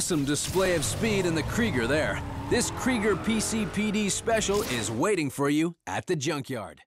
Awesome display of speed in the Krieger there. This Krieger PCPD special is waiting for you at the junkyard.